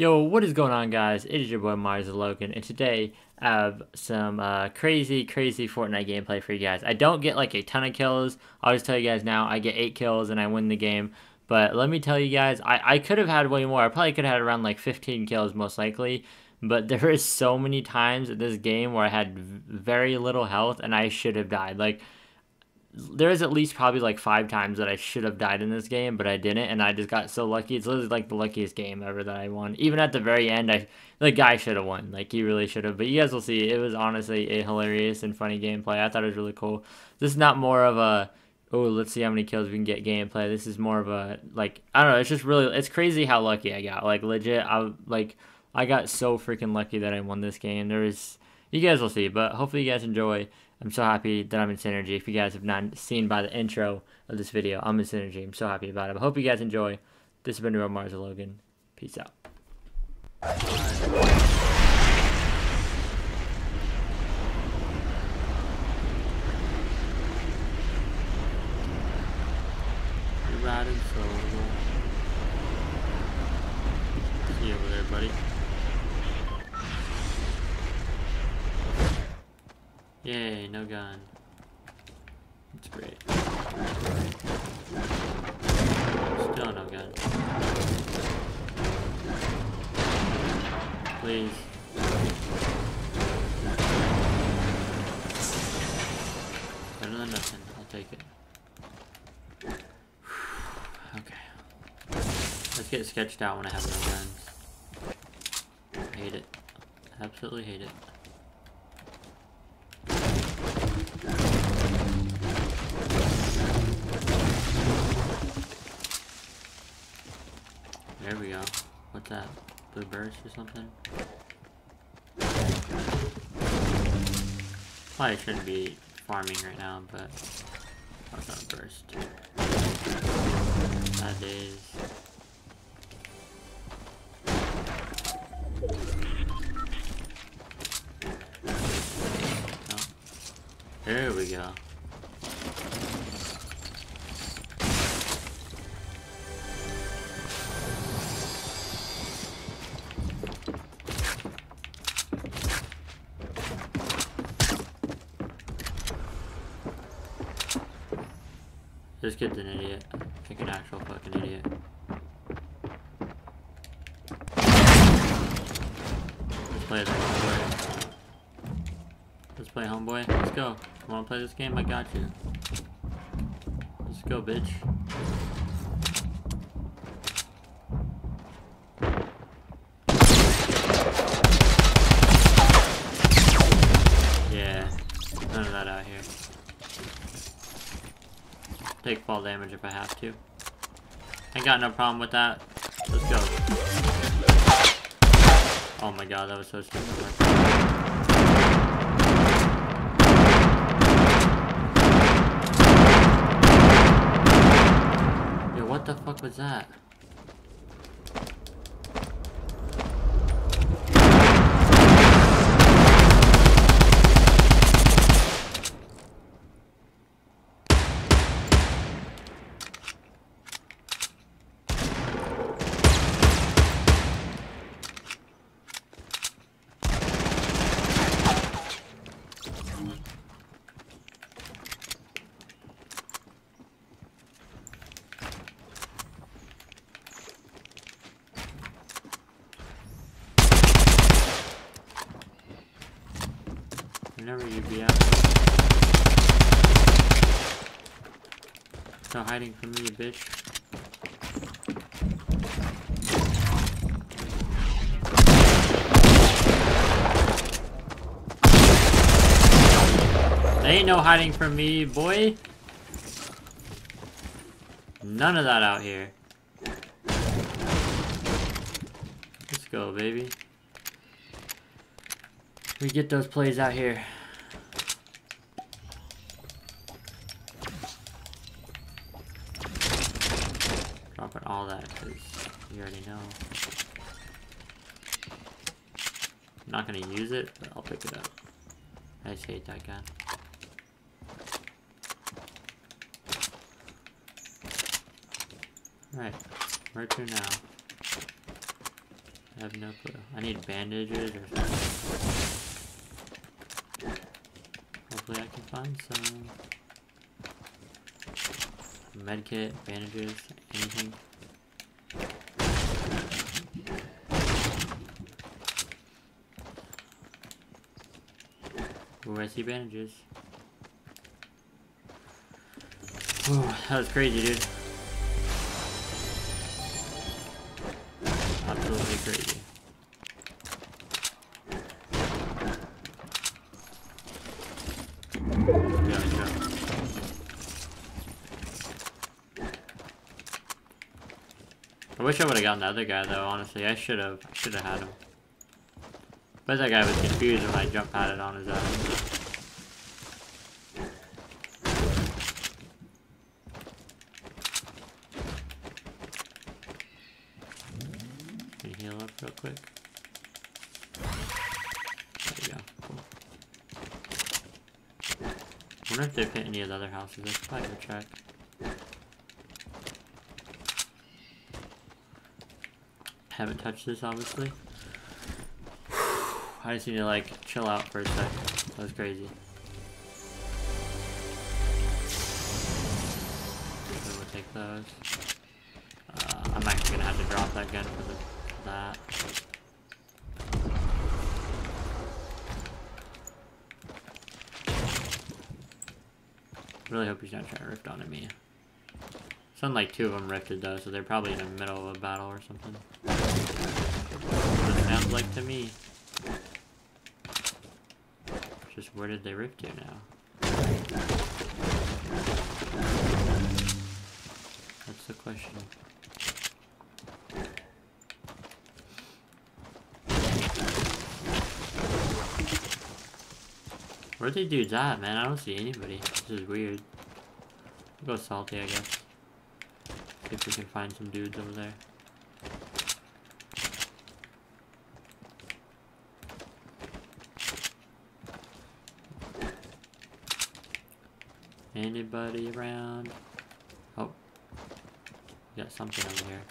Yo, what is going on, guys? It is your boy Mars Logan, and today I have some uh, crazy, crazy Fortnite gameplay for you guys. I don't get like a ton of kills. I'll just tell you guys now, I get 8 kills and I win the game. But let me tell you guys, I, I could have had way more. I probably could have had around like 15 kills most likely. But there is so many times in this game where I had very little health and I should have died. Like, there is at least probably like five times that I should have died in this game, but I didn't, and I just got so lucky. It's literally like the luckiest game ever that I won. Even at the very end, I the guy should have won. Like he really should have. But you guys will see. It was honestly a hilarious and funny gameplay. I thought it was really cool. This is not more of a oh let's see how many kills we can get gameplay. This is more of a like I don't know. It's just really it's crazy how lucky I got. Like legit, I like I got so freaking lucky that I won this game. There is you guys will see, but hopefully you guys enjoy. I'm so happy that I'm in Synergy. If you guys have not seen by the intro of this video, I'm in Synergy. I'm so happy about it. I hope you guys enjoy. This has been Real Mars Logan. Peace out. You're riding solo. See you over there, buddy. Yay, no gun. That's great. Still no gun. Please. Better than nothing. I'll take it. okay. Let's get sketched out when I have no guns. I hate it. Absolutely hate it. There we go. What's that? Blue burst or something? Probably shouldn't be farming right now, but I was gonna burst. That is. Kid's an idiot. Like an actual fucking idiot. Let's play this homeboy. Let's play homeboy. Let's go. Wanna play this game? I got you. Let's go, bitch. Fall damage if I have to. I got no problem with that. Let's go. Oh my god, that was so stupid. Yo, what the fuck was that? Whenever you be out. Stop hiding from me, bitch. There ain't no hiding from me, boy. None of that out here. Let's go, baby. We get those plays out here. Dropping all that because you already know. I'm not gonna use it, but I'll pick it up. I just hate that gun. Right, where to now? I have no clue. I need bandages or something. Hopefully I can find some. Medkit, bandages, anything. Ooh, I see bandages. Ooh, that was crazy, dude. Absolutely crazy. I wish I would have gotten the other guy though, honestly. I should have should have had him. But that guy was confused when I jump padded on his ass. Can you heal up real quick? There you go. Cool. I wonder if they've hit any of the other houses. Should probably go check. Haven't touched this, obviously. I just need to, like, chill out for a sec. That was crazy. So we'll take those. Uh, I'm actually gonna have to drop that gun for, the, for that. Really hope he's not trying to rift onto me. Sound like two of them rifted though, so they're probably in the middle of a battle or something. Sounds like to me. Just where did they rift to now? That's the question. Where the dudes at, man? I don't see anybody. This is weird. We'll go salty, I guess. See if we can find some dudes over there. Anybody around? Oh. Got something over here.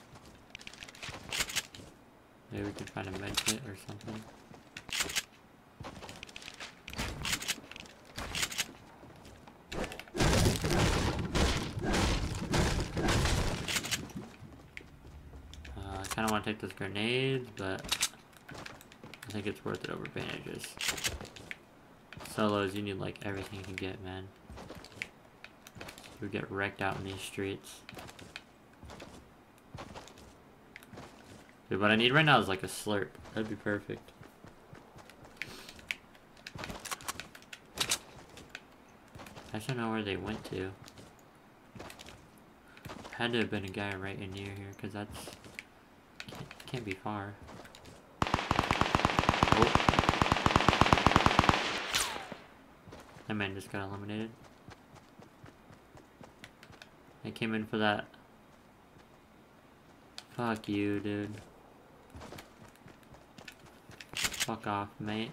Maybe we can find a medkit or something. Take those grenades, but I think it's worth it over bandages. Solos, you need like everything you can get, man. You get wrecked out in these streets. Dude, what I need right now is like a slurp. That'd be perfect. I don't know where they went to. Had to have been a guy right in near here, because that's... Can't, be far. Oh. That man just got eliminated. I came in for that. Fuck you, dude. Fuck off, mate.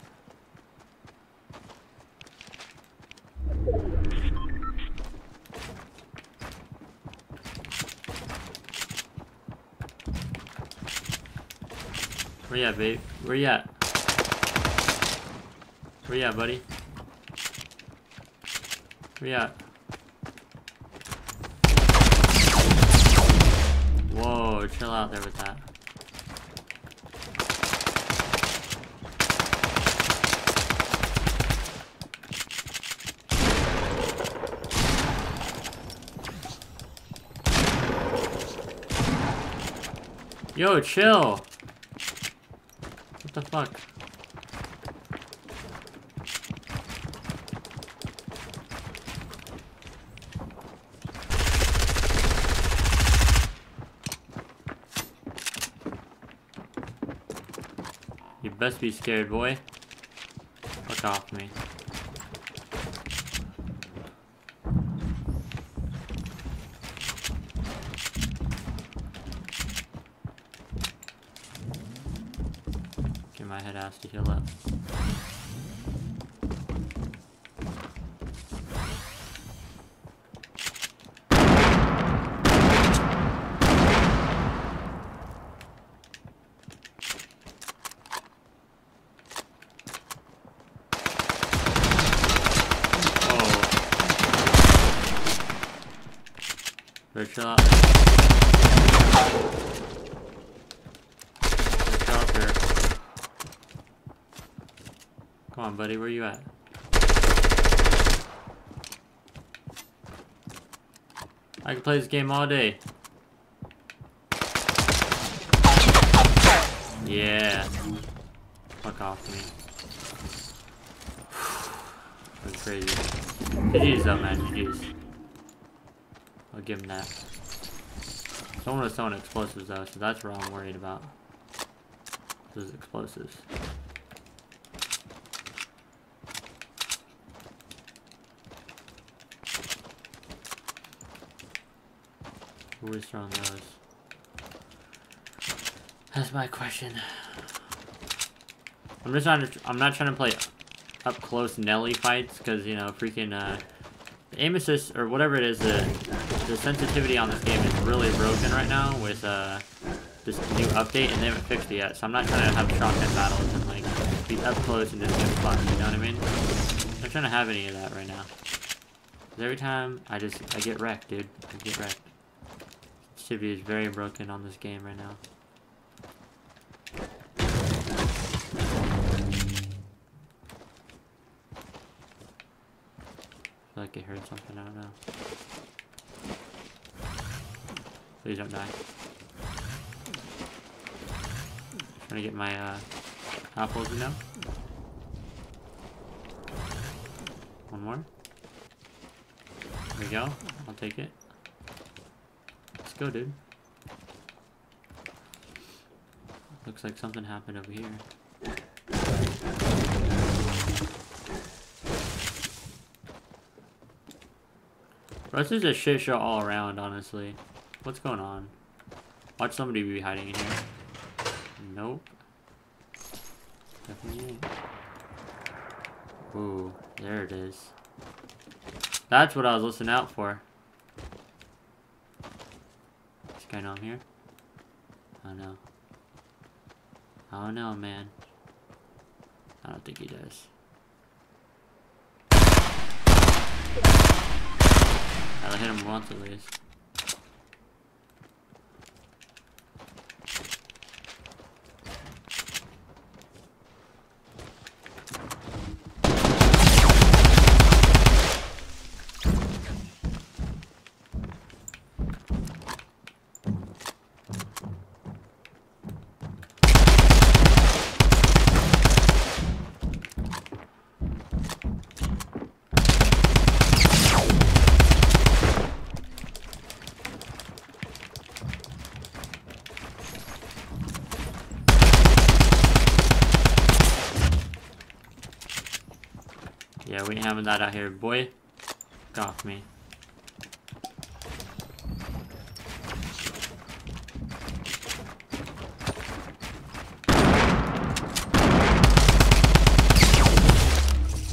Where you at, babe? Where you at? Where you at, buddy? Where you at? Whoa, chill out there with that. Yo, chill! The fuck? You best be scared, boy. Fuck off me. to heal up. Oh. Good shot. Buddy, where you at? I can play this game all day. Yeah. Fuck off me. That's crazy. GG's though, man. GG's. I'll give him that. Someone was throwing explosives though, so that's what I'm worried about. Those explosives. Throwing those? That's my question. I'm just not. I'm not trying to play up close Nelly fights because you know freaking uh, aim assist or whatever it is. The the sensitivity on this game is really broken right now with uh this new update and they haven't fixed it yet. So I'm not trying to have shotgun battles and like be up close and just get fun. You know what I mean? I'm not trying to have any of that right now. Cause every time I just I get wrecked, dude. I get wrecked. Sensitivity is very broken on this game right now. I feel like I heard something, I don't know. Please don't die. I'm Trying to get my uh, apples, you know? One more. There we go. I'll take it. Go, dude. Looks like something happened over here. This is a shit show all around, honestly. What's going on? Watch somebody be hiding in here. Nope. Definitely. Ooh, there it is. That's what I was listening out for. Guy on here? I don't know. I don't know, man. I don't think he does. I'll hit him once at least. Yeah, we having that out here, boy. Get off me.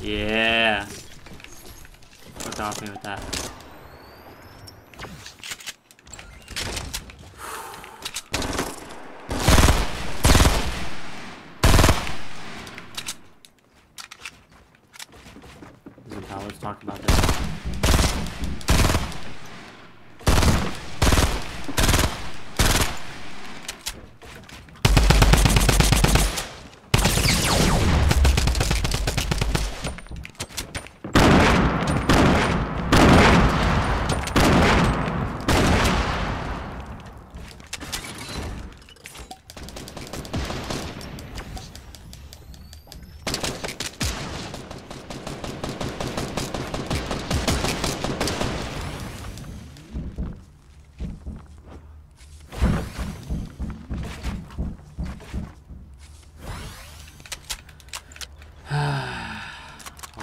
Yeah. Get off me with that. Let's talk about this.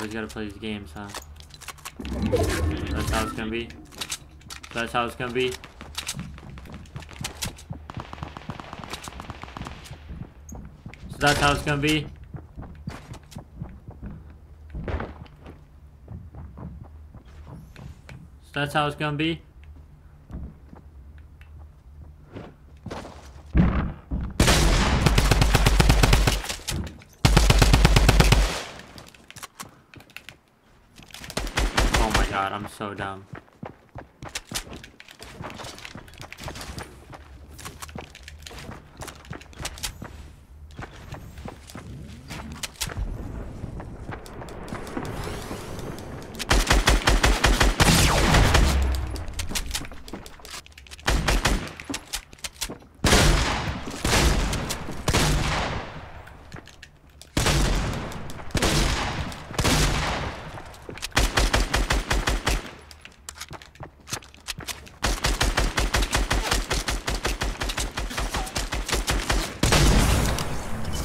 Always gotta play these games, huh? That's how it's gonna be. That's how it's gonna be. So that's how it's gonna be. So that's how it's gonna be. God, I'm so dumb.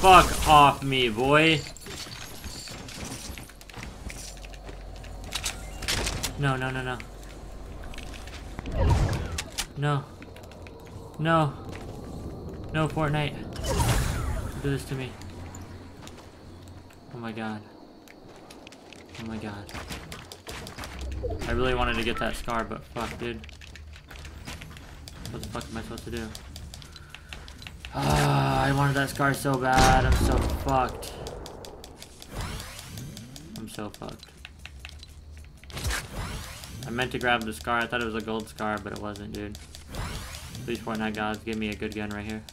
Fuck off me, boy. No, no, no, no. No. No. No, Fortnite. Do this to me. Oh my god. Oh my god. I really wanted to get that scar, but fuck, dude. What the fuck am I supposed to do? Ah, I wanted that scar so bad. I'm so fucked. I'm so fucked. I meant to grab the scar. I thought it was a gold scar, but it wasn't, dude. Please, Fortnite gods, give me a good gun right here.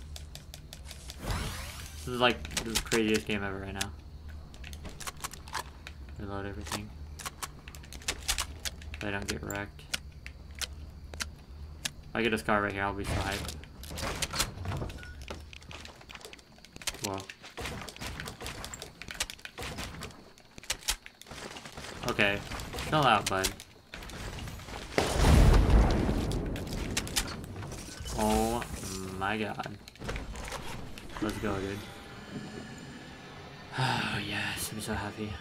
This is like the craziest game ever right now. Reload everything. So I don't get wrecked. If I get a scar right here, I'll be hyped. Whoa. Okay. Chill out, bud. Oh my god. Let's go, dude. Oh yes, I'm so happy.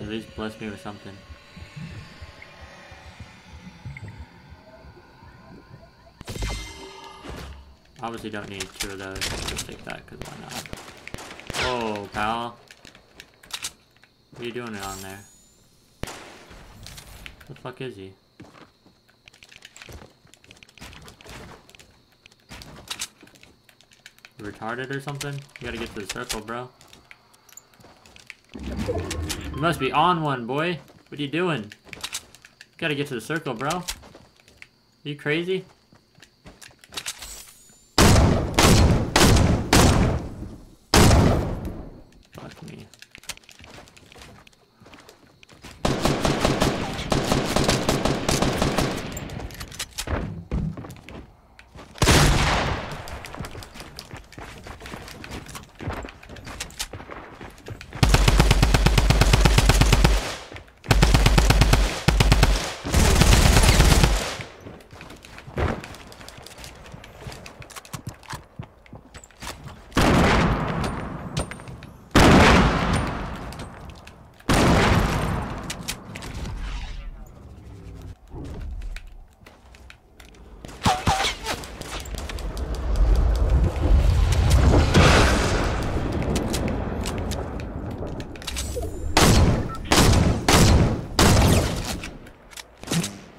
At least bless me with something. Obviously don't need two of those. Just take that, because why not? Whoa, pal. What are you doing it on there? The fuck is he? You retarded or something? You gotta get to the circle, bro. You must be on one, boy. What are you doing? You gotta get to the circle, bro. Are you crazy?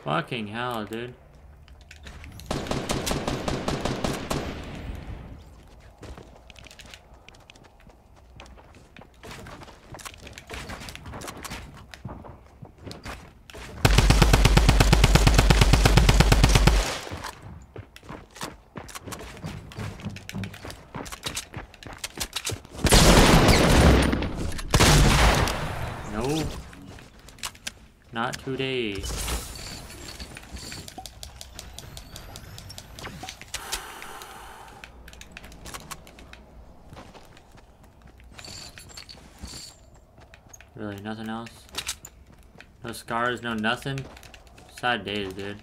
Fucking hell, dude. No. Not today. Really, nothing else? No scars, no nothing? Sad days, dude.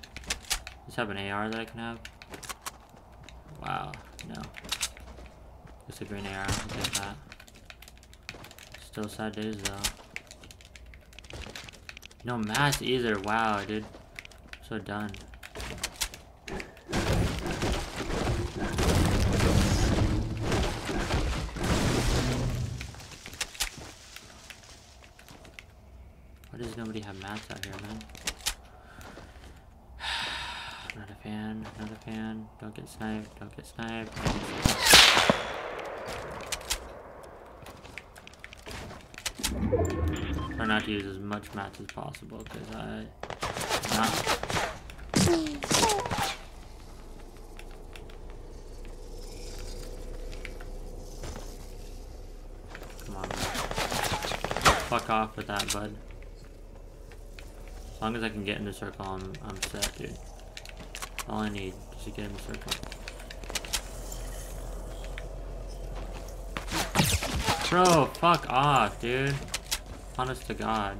Just have an AR that I can have? Wow, no. Just a green AR, I'll take that. Still sad days, though. No mats either, wow, dude. so done. does nobody have mats out here, man? not a fan, not a fan. Don't get sniped, don't get sniped. Try not to use as much mats as possible, because I... Not... Come on. Fuck off with that, bud. As long as I can get in the circle, I'm, I'm set, dude. All I need is get in the circle. Bro, fuck off, dude. Honest to God.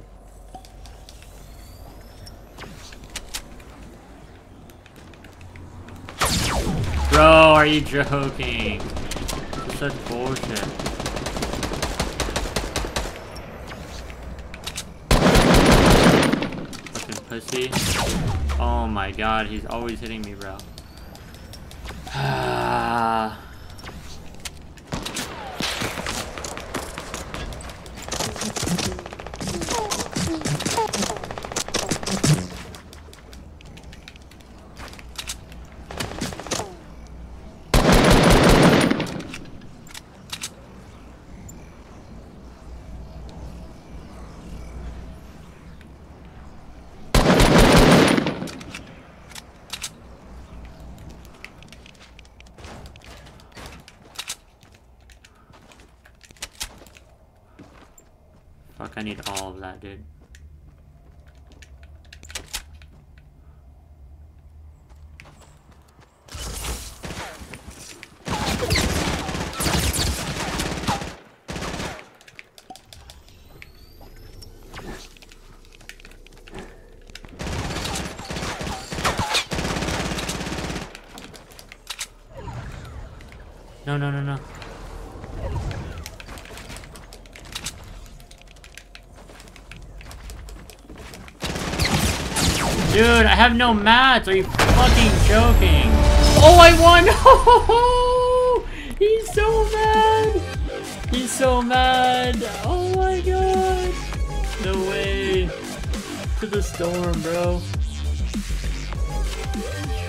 Bro, are you joking? That's such bullshit. Fucking pussy. Oh my god, he's always hitting me, bro. 啊。Fuck, I need all of that, dude. No, no, no, no. Dude, I have no mats. Are you fucking joking? Oh, I won! He's so mad. He's so mad. Oh my god. No way. To the storm, bro.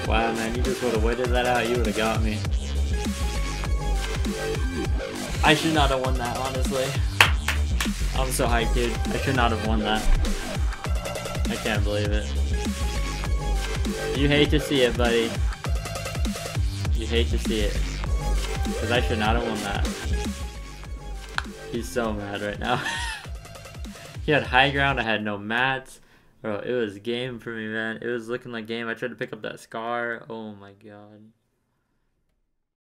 Wow, man, you just would have waited that out. You would have got me. I should not have won that, honestly. I'm so hyped, dude. I should not have won that. I can't believe it. You hate to see it, buddy. You hate to see it. Because I should not have won that. He's so mad right now. he had high ground, I had no mats. Bro, it was game for me, man. It was looking like game. I tried to pick up that scar. Oh my god.